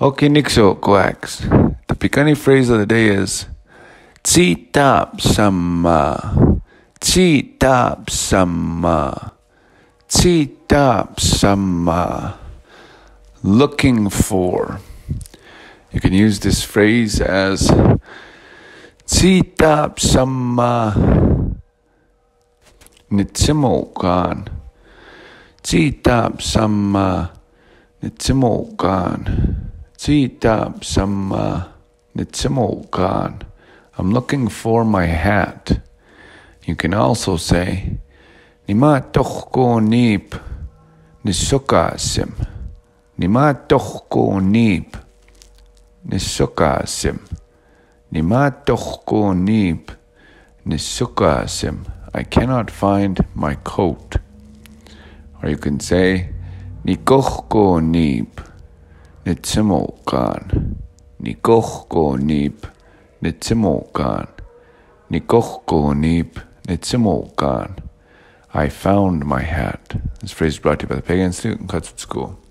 Okay, Nixo Quacks. The Pikuni phrase of the day is Tita Sama. Tita Sama. Tita Sama. Looking for. You can use this phrase as Tita Sama. Nitsimolkan. Tita Sama. Tsitab sama nitsimolkan. I'm looking for my hat. You can also say Nima tohko nip nisukasim. Nima tohko nip nisukasim. Nima tohko nip nisukasim. I cannot find my coat. Or you can say Nikohko nip nitsimolkaan. Nikohko niip nitsimolkaan. Nikohko niip nitsimolkaan. I found my hat. This phrase is brought to you by the Piegan Institute and Cuts Wood School.